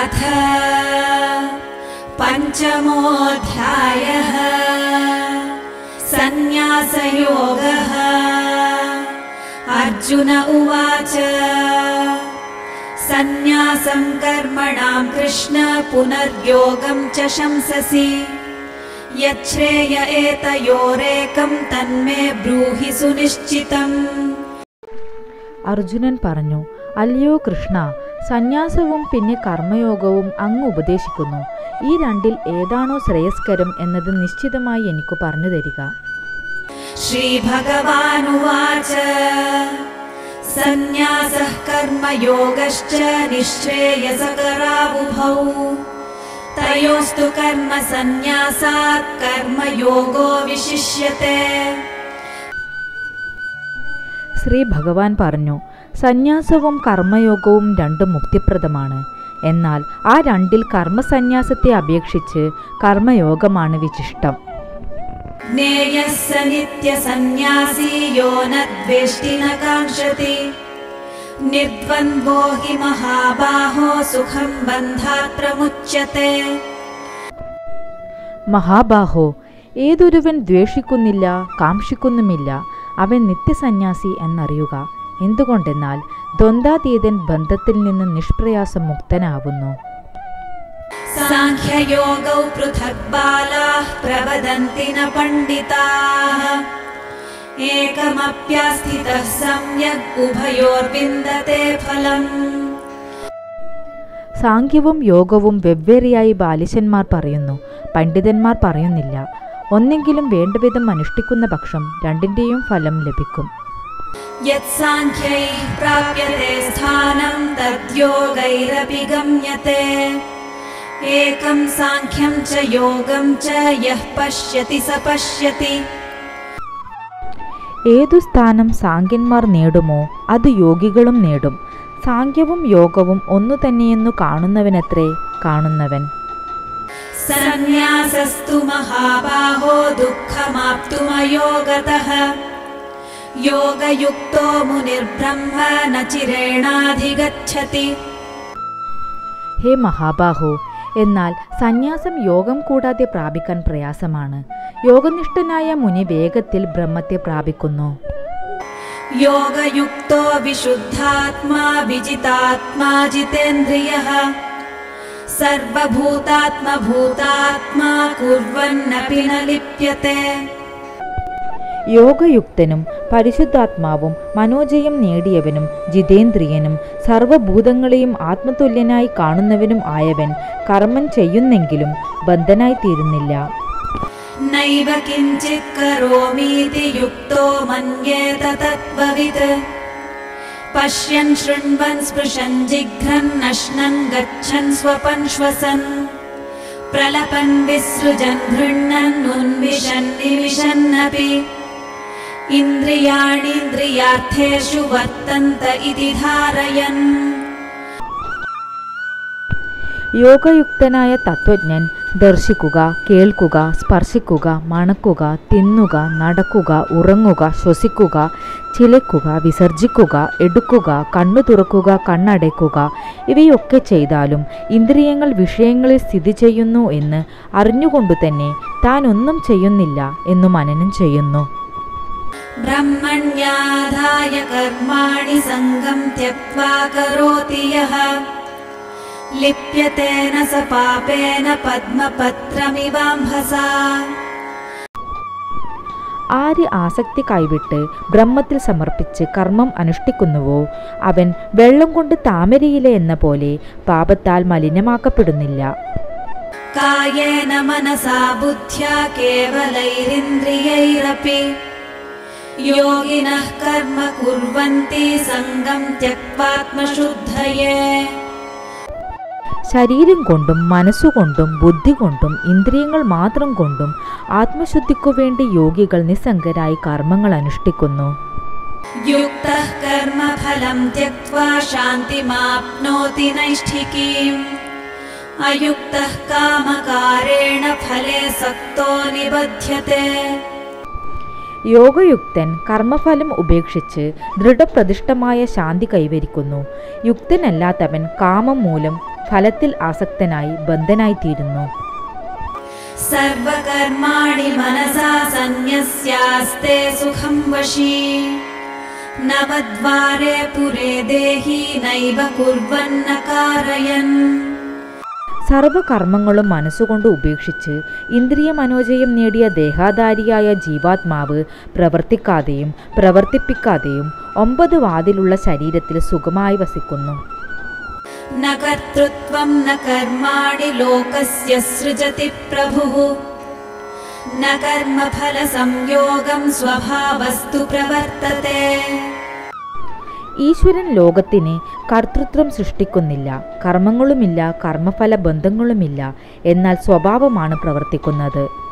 अथ पञ्चमोऽध्यायः सन्न्यासयोगः अर्जुन उवाच सन्न्यासं कर्मणां कृष्ण पुनर्योगं च शंससि यच्छ्रेय एतयोरेकं तन्मे ब्रूहि सुनिश्चितम् അർജുനൻ പറഞ്ഞു അല്ലയോ കൃഷ്ണ സന്യാസവും പിന്നെ കർമ്മയോഗവും അങ്ങ് ഉപദേശിക്കുന്നു. ഈ രണ്ടിൽ ഏതാണോ ശ്രേയസ്കരം എന്നത് നിശ്ചിതമായി എനിക്ക് പറഞ്ഞു തരിക. ശ്രീ ഭഗവാനുവാച സന്യാസ കർമ്മയോഗശ്ച നിശ്ചേയസകരാവുഭൗ. തയോസ്തു കർമ്മ സന്യാസാത് കർമ്മയോഗോ വിശിഷ്യത്തെ. ശ്രീ ഭഗവാൻ പറഞ്ഞു സന്യാസവും കർമ്മയോഗവും രണ്ടും മുക്തിപ്രദമാണ്. എന്നാൽ ആ രണ്ടിൽ കർമ്മസന്യാസത്തെ അപേക്ഷിച്ച് കർമ്മയോഗമാണ് വിശിഷ്ടം. മഹാബാഹോ സുഖം ബന്ധാത് മഹാബാഹോ ഏതൊരുവൻ ദ്വേഷിക്കുന്നില്ല കാക്ഷിക്കുന്നുമില്ല അവൻ നിത്യസന്യാസി എന്നറിയുക. എന്തുകൊണ്ടെന്നാൽ ദ്വന്ദ്വാതീതൻ ബന്ധത്തിൽ നിന്ന് നിഷ്പ്രയാസം മുക്തനാവുന്നു സാഖ്യവും ഏകമപ്യാസ്ഥിതഃ ഫലം. യോഗവും വെവ്വേറെയായി ബാലിശന്മാർ പറയുന്നു. പണ്ഡിതന്മാർ പറയുന്നില്ല. ഒന്നെങ്കിലും വേണ്ടവിധം അനുഷ്ഠിക്കുന്ന പക്ഷം രണ്ടിന്റെയും ഫലം ലഭിക്കും. यत्साङ्ख्यैः प्राप्यते स्थानं तद्योगैरपि गम्यते एकं साङ्ख्यं च योगं च यः पश्यति स पश्यति ഏതു സ്ഥാനം സാഖ്യന്മാർ നേടുമോ അത് യോഗികളും നേടും സാഖ്യവും യോഗവും ഒന്നു തന്നെയെന്നു കാണുന്നവനത്രേ കാണുന്നവൻ सन्न्यासस्तु महाबाहो दुःखमाप्तुमयोगतः योगयुक्तो मुनिर्ब्रह्म न चिरेणाधिगच्छति ഹേ മഹാബാഹു എന്നാൽ സന്യാസം യോഗം കൂടാതെ പ്രാപിക്കാൻ പ്രയാസമാണ് യോഗനിഷ്ഠനായ മുനി വേഗത്തിൽ ബ്രഹ്മത്തെ പ്രാപിക്കുന്നു योगयुक्तो विशुद्धात्मा विजितात्मा जितेन्द्रियः सर्वभूतात्मभूतात्मा कुर्वन्नपि न लिप्यते യോഗയുക്തനും പരിശുദ്ധാത്മാവും മനോജയം നേടിയവനും ജിതേന്ദ്രിയനും സർവഭൂതങ്ങളെയും ആത്മതുല്യനായി കാണുന്നവനും ആയവൻ കർമ്മം ചെയ്യുന്നെങ്കിലും ബന്ധനായിത്തീരുന്നില്ല. തീരുന്നില്ല കരോമീതി യുക്തോ പശ്യൻ സ്പൃശൻ ഗച്ഛൻ പ്രലപൻ വിസൃജൻ ഗൃണ്ണൻ ഉന്മിഷൻ നിമിഷന്നപി. इन्द्रियाणीन्द्रियार्थेषु वर्तन्त इति धारयन् യോഗയുക്തനായ തത്വജ്ഞൻ ദർശിക്കുക കേൾക്കുക സ്പർശിക്കുക മണക്കുക തിന്നുക നടക്കുക ഉറങ്ങുക ശ്വസിക്കുക ചിലക്കുക വിസർജിക്കുക എടുക്കുക കണ്ണു തുറക്കുക കണ്ണടയ്ക്കുക ഇവയൊക്കെ ചെയ്താലും ഇന്ദ്രിയങ്ങൾ വിഷയങ്ങളിൽ സ്ഥിതി ചെയ്യുന്നു എന്ന് അറിഞ്ഞുകൊണ്ടു തന്നെ താൻ ഒന്നും ചെയ്യുന്നില്ല എന്നു മനനം ചെയ്യുന്നു ब्रह्मण्याधाय कर्माणि सङ्गम् त्यक्त्वा करोति यः लिप्यतेन स पापेन पद्मपत्रमिवाम्भसा ആര് ആസക്തി കൈവിട്ട് ബ്രഹ്മത്തിൽ സമർപ്പിച്ച് കർമ്മം അനുഷ്ഠിക്കുന്നുവോ അവൻ വെള്ളം കൊണ്ട് താമരയില എന്ന പോലെ പാപത്താൽ മലിനമാക്കപ്പെടുന്നില്ല कायेन मनसा बुद्ध्या केवलैरिन्द्रियैरपि योगिनः कर्म कुर्वन्ति सङ्गम् त्यक्त्वात्मशुद्धये ശരീരം കൊണ്ടും മനസ്സുകൊണ്ടും ബുദ്ധി കൊണ്ടും ഇന്ദ്രിയങ്ങൾ മാത്രം കൊണ്ടും ആത്മശുദ്ധിക്കു വേണ്ടി യോഗികൾ നിസ്സംഗരായി കർമ്മങ്ങൾ അനുഷ്ഠിക്കുന്നു युक्तः कर्मफलम् त्यक्त्वा शान्तिमाप्नोति नैष्ठिकीम् अयुक्तः कामकारेण फले सक्तो निबध्यते യോഗയുക്തൻ കർമ്മഫലം ഉപേക്ഷിച്ച് ദൃഢപ്രതിഷ്ഠമായ ശാന്തി കൈവരിക്കുന്നു. യുക്തനല്ലാത്തവൻ കാമം മൂലം ഫലത്തിൽ ആസക്തനായി ബന്ധനായിത്തീരുന്നു. സർവകർമാണി മനസാ സന്യസ്യാസ്തേ സുഖം വശീ. നവദ്വാരേ പുരേ ദേഹി നൈവ കുർവന്ന കാരയൻ സർവകർമ്മങ്ങളും മനസ്സുകൊണ്ട് ഉപേക്ഷിച്ച് ഇന്ദ്രിയ മനോജയം നേടിയ ദേഹാധാരിയായ ജീവാത്മാവ് പ്രവർത്തിക്കാതെയും പ്രവർത്തിപ്പിക്കാതെയും ഒമ്പത് വാതിലുള്ള ശരീരത്തിൽ സുഖമായി വസിക്കുന്നു. ന ലോകസ്യ സൃജതി പ്രഭു. ന സംയോഗം സ്വഭാവസ്തു പ്രവർത്തതേ ഈശ്വരൻ ലോകത്തിന് കർത്തൃത്വം സൃഷ്ടിക്കുന്നില്ല. കർമ്മങ്ങളുമില്ല കർമ്മഫല ബന്ധങ്ങളുമില്ല. എന്നാൽ സ്വഭാവമാണ് പ്രവർത്തിക്കുന്നത്.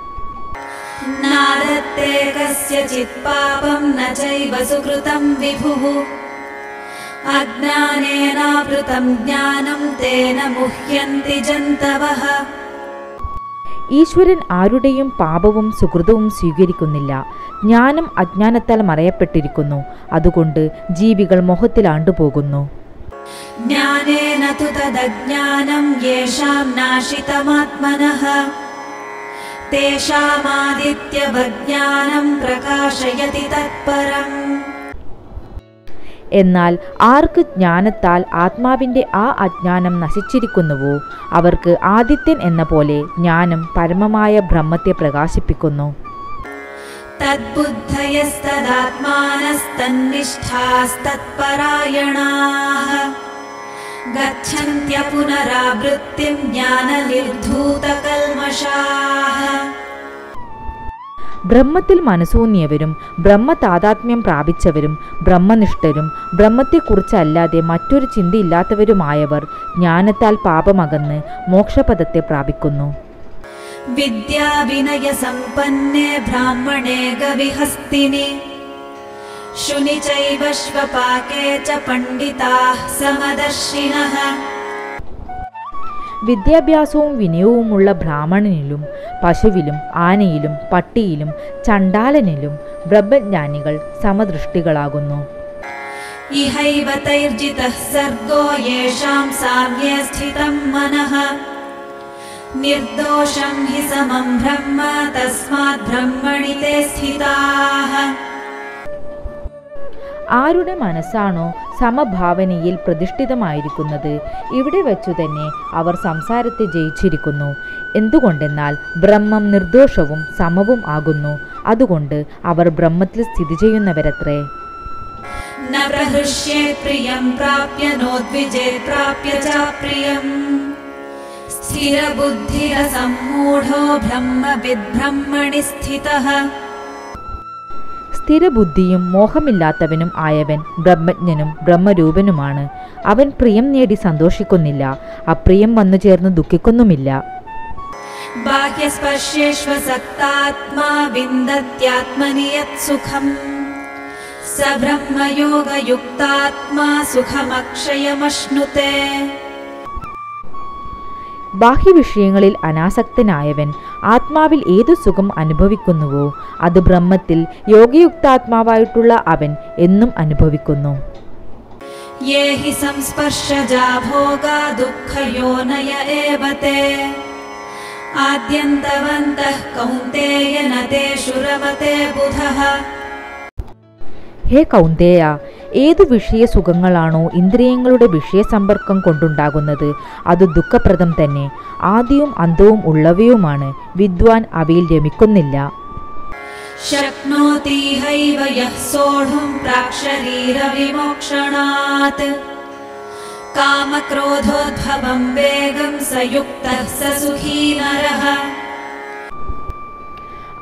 അജ്ഞാനേനാവൃതം ജ്ഞാനം തേന മുഹ്യന്തി ജന്തവഃ. ഈശ്വരൻ ആരുടെയും പാപവും സുഹൃതവും സ്വീകരിക്കുന്നില്ല. ജ്ഞാനം അജ്ഞാനത്താൽ മറയപ്പെട്ടിരിക്കുന്നു. അതുകൊണ്ട് ജീവികൾ മൊഹത്തിൽ ആണ്ടുപോകുന്നു. ജ്ഞാനേന യേഷാം പ്രകാശയതി തത്പരം. എന്നാൽ ആർക്ക് ജ്ഞാനത്താൽ ആത്മാവിന്റെ ആ അജ്ഞാനം നശിച്ചിരിക്കുന്നുവോ? അവർക്ക് ആദിത്യൻ എന്ന പോലെ ജ്ഞാനം പരമമായ ബ്രഹ്മത്തെ പ്രകാശിപ്പിക്കുന്നു. ഗച്ഛന്ത്യ പുനരാവൃത്തിം ജ്ഞാനനിർധൂതകൽമഷാ ബ്രഹ്മത്തിൽ മനസ്സൂന്നിയവരും ബ്രഹ്മതാതാത്മ്യം പ്രാപിച്ചവരും ബ്രഹ്മനിഷ്ഠരും ബ്രഹ്മത്തെക്കുറിച്ചല്ലാതെ മറ്റൊരു ചിന്തയില്ലാത്തവരുമായവർ ജ്ഞാനത്താൽ പാപമകന്ന് മോക്ഷപദത്തെ പ്രാപിക്കുന്നു. വിദ്യാവിനയ സമ്പന്നേ ബ്രാഹ്മണേ ഗവിഹസ്തിനി പണ്ഡിതാ സമദർശിനഃ. വിദ്യാഭ്യാസവും വിനയവുമുള്ള ബ്രാഹ്മണനിലും പശുവിലും ആനയിലും പട്ടിയിലും ചണ്ടാലനിലും ബ്രഹ്മജ്ഞാനികൾ സമദൃഷ്ടികളാകുന്നു. നിർദോഷം ഹി സമം ബ്രഹ്മ തസ്മാത് ബ്രഹ്മണി സ്ഥിതാ ആരുടെ മനസ്സാണോ സമഭാവനയിൽ പ്രതിഷ്ഠിതമായിരിക്കുന്നത്? ഇവിടെ വച്ചു തന്നെ അവർ സംസാരത്തെ ജയിച്ചിരിക്കുന്നു. എന്തുകൊണ്ടെന്നാൽ ബ്രഹ്മം നിർദോഷവും സമവും ആകുന്നു. അതുകൊണ്ട് അവർ ബ്രഹ്മത്തിൽ സ്ഥിതി ചെയ്യുന്നവരത്രേ. പ്രിയം പ്രാപ്യ സ്ഥിരബുദ്ധിരസമ്മൂഢോ ബ്രഹ്മവിദ്ബ്രഹ്മണി സ്ഥിതഃ. സ്ഥിരബുദ്ധിയും മോഹമില്ലാത്തവനും ആയവൻ ബ്രഹ്മജ്ഞനും ബ്രഹ്മരൂപനുമാണ്. അവൻ പ്രിയം നേടി സന്തോഷിക്കുന്നില്ല. അപ്രിയം വന്നു ചേർന്ന് ദുഃഖിക്കുന്നുമില്ല. സുഖം സബ്രഹ്മയോഗയുക്താത്മാ ബാഹ്യവിഷയങ്ങളിൽ അനാസക്തനായവൻ ആത്മാവിൽ ഏതു സുഖം അനുഭവിക്കുന്നുവോ അത് ബ്രഹ്മത്തിൽ യോഗയുക്താത്മാവായിട്ടുള്ള അവൻ എന്നും അനുഭവിക്കുന്നു ये हि संस्पर्शजा भोगा दुःखयोनय एव ते आद्यन्तवन्तः कौन्तेय न तेषु रमते बुधः ഹേ കൗന്ദേയ ഏത് വിഷയസുഖങ്ങളാണോ ഇന്ദ്രിയങ്ങളുടെ വിഷയസമ്പർക്കം കൊണ്ടുണ്ടാകുന്നത്? അത് ദുഃഖപ്രദം തന്നെ. ആദ്യവും അന്തവും ഉള്ളവയുമാണ്. വിദ്വാൻ അവയിൽ രമിക്കുന്നില്ല. കാമക്രോധോദ്ഭവം വേഗം സയുക്തഃ സസുഖീ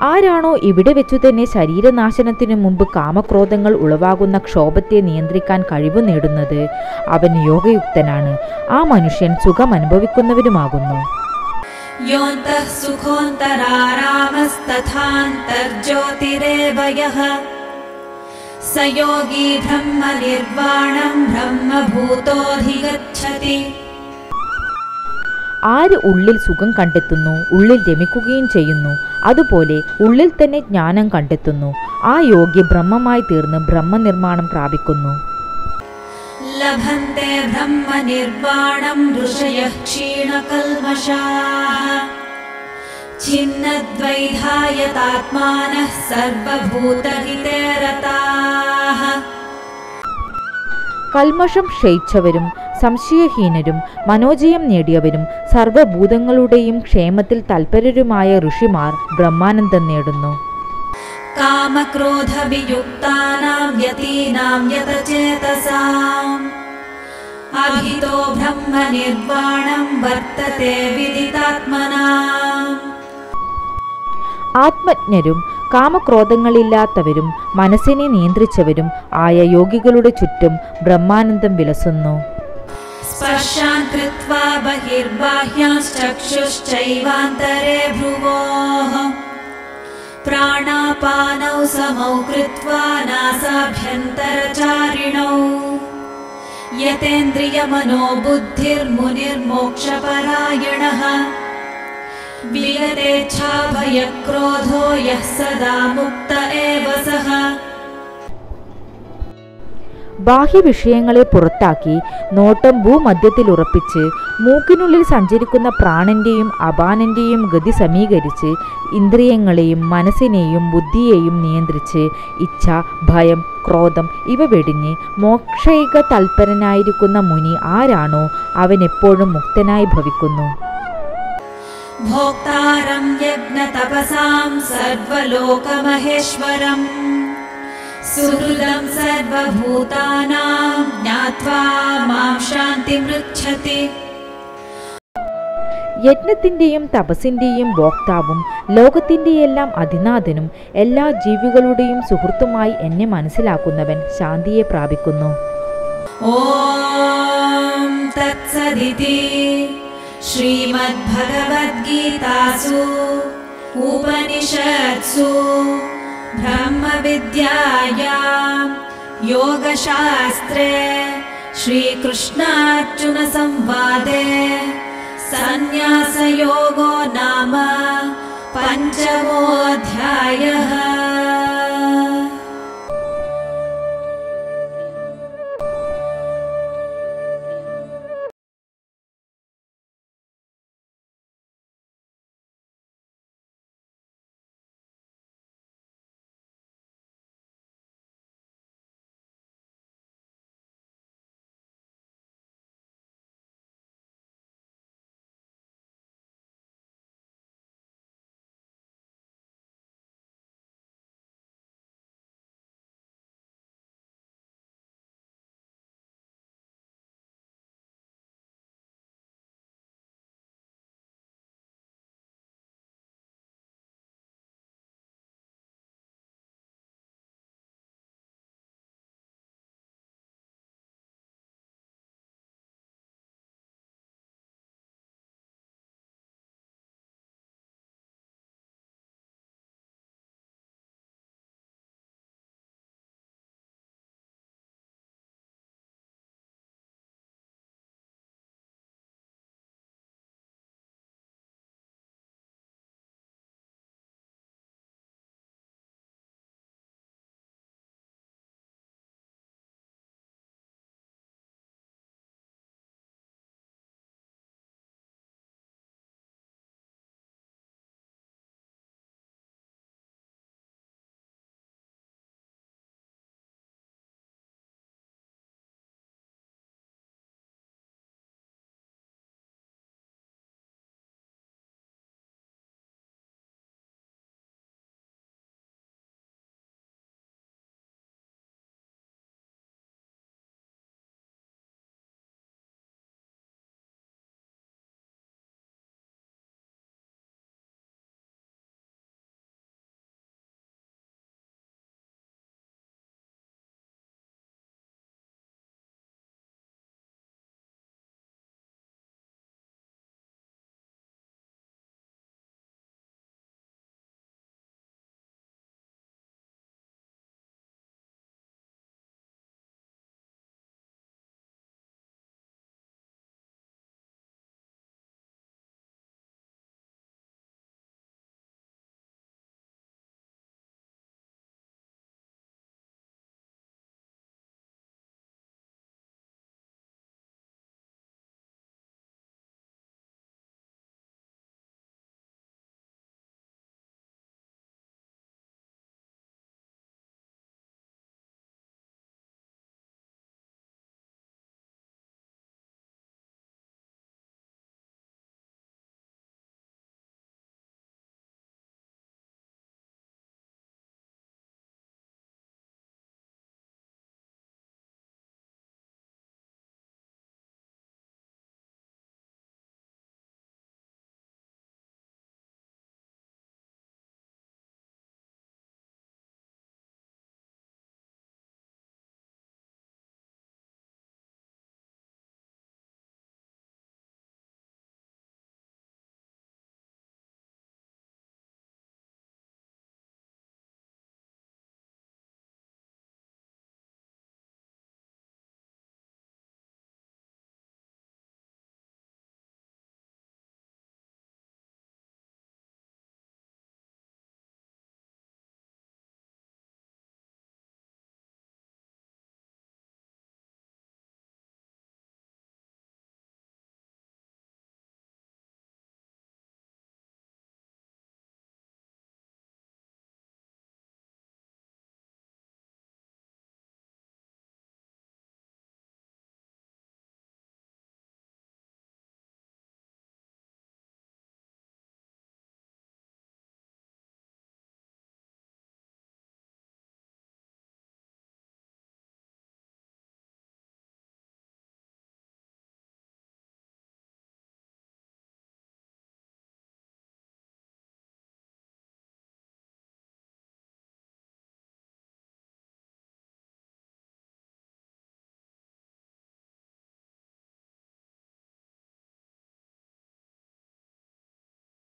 ആരാണോ ഇവിടെ വെച്ചു തന്നെ ശരീരനാശനത്തിനു മുമ്പ് കാമക്രോധങ്ങൾ ഉളവാകുന്ന ക്ഷോഭത്തെ നിയന്ത്രിക്കാൻ കഴിവ് നേടുന്നത് അവൻ യോഗയുക്തനാണ്. ആ മനുഷ്യൻ സുഖം അനുഭവിക്കുന്നവരുമാകുന്നു സയോഗി ബ്രഹ്മനിർവാണം ബ്രഹ്മഭൂതോധിഗച്ഛതി ആര് ഉള്ളിൽ സുഖം കണ്ടെത്തുന്നു? ഉള്ളിൽ രമിക്കുകയും ചെയ്യുന്നു. അതുപോലെ ഉള്ളിൽ തന്നെ ജ്ഞാനം കണ്ടെത്തുന്നു. ആ യോഗ്യ ബ്രഹ്മമായി തീർന്ന് ബ്രഹ്മനിർമ്മാണം പ്രാപിക്കുന്നു. ലഭന്തെ ബ്രഹ്മനിർവാണം ഋഷയ സർവഭൂതഹിതേ കൽമഷം ക്ഷയിച്ചവരും സംശയഹീനരും മനോജയം നേടിയവരും സർവഭൂതങ്ങളുടെയും ക്ഷേമത്തിൽ തൽപരരുമായ ഋഷിമാർ ബ്രഹ്മാനന്ദം നേടുന്നു. കാമക്രോധവിയുക്താനാം യതീനാം യതചേതസാം. അഭിതോ ബ്രഹ്മനിർവാണം വർത്തത്തെ വിദിതാത്മനാം. ആത്മജ്ഞരും കാമക്രോധങ്ങളില്ലാത്തവരും മനസ്സിനെ നിയന്ത്രിച്ചവരും ആയ യോഗികളുടെ ചുറ്റും ബ്രഹ്മാനന്ദം വിലസുന്നു. സ്പർശാൻ യതേന്ദ്രിയമനോബുദ്ധിർമുനിർമോക്ഷപരായണഃ विगतेच्छाभयक्रोधो यः सदा मुक्त एव सः ബാഹ്യവിഷയങ്ങളെ പുറത്താക്കി നോട്ടം ഭൂമധ്യത്തിൽ ഉറപ്പിച്ച് മൂക്കിനുള്ളിൽ സഞ്ചരിക്കുന്ന പ്രാണന്റെയും അപാനന്റെയും ഗതി സമീകരിച്ച് ഇന്ദ്രിയങ്ങളെയും മനസ്സിനെയും ബുദ്ധിയെയും നിയന്ത്രിച്ച് ഇച്ഛ ഭയം ക്രോധം ഇവ വെടിഞ്ഞ് മോക്ഷൈക തൽപരനായിരിക്കുന്ന മുനി ആരാണോ അവൻ എപ്പോഴും മുക്തനായി ഭവിക്കുന്നു भोक्तारं यज्ञतपसां सर्वलोकमहेश्वरम् सुहृदं सर्वभूतानां ज्ञात्वा मां शान्तिमृच्छति യജ്ഞത്തിൻ്റെയും തപസ്സിൻ്റെയും ഭോക്താവും ലോകത്തിൻ്റെയെല്ലാം അധിനാഥനും എല്ലാ ജീവികളുടെയും സുഹൃത്തുമായി എന്നെ മനസ്സിലാക്കുന്നവൻ ശാന്തിയെ പ്രാപിക്കുന്നു ॐ तत्सदिति श्रीमद्भगवद्गीतासु उपनिषत्सु ब्रह्मविद्यायां योगशास्त्रे श्रीकृष्णार्जुनसंवादे सन्न्यासयोगो नाम पञ्चमोऽध्यायः